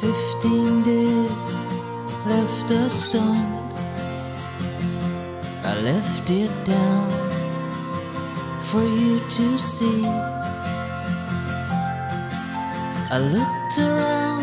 Fifteen days left us stunned. I left it down for you to see. I looked around